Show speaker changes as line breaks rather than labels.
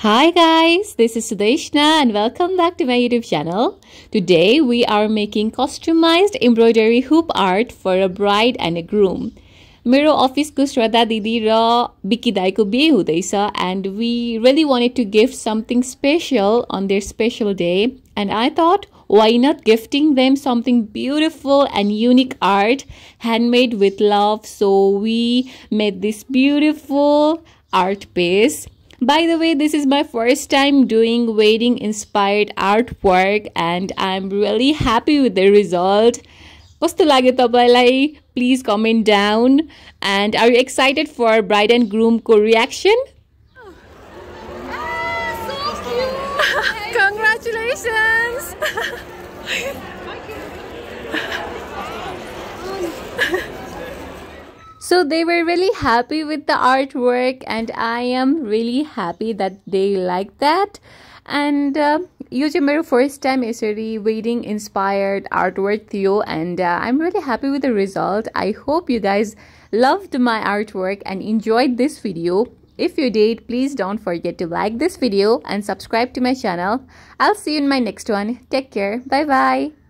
Hi guys, this is Sudeshna and welcome back to my YouTube channel. Today we are making customized embroidery hoop art for a bride and a groom. मेरो अफिसको श्रद्धा दिदी र बिकी दाईको बिहे हुँदैछ and we really wanted to gift something special on there special day and I thought why not gifting them something beautiful and unique art handmade with love so we made this beautiful art piece by the way, this is my first time doing wedding inspired artwork and I'm really happy with the result. कस्तो लाग्यो तपाईँलाई please comment down and are you excited for bride and ग्रुमको reaction
Congratulations!
So they were really happy with the artwork, and I am really happy that they liked that. And uh, my first time is really wedding-inspired artwork Theo, and uh, I'm really happy with the result. I hope you guys loved my artwork and enjoyed this video. If you did, please don't forget to like this video and subscribe to my channel. I'll see you in my next one. Take care. Bye-bye.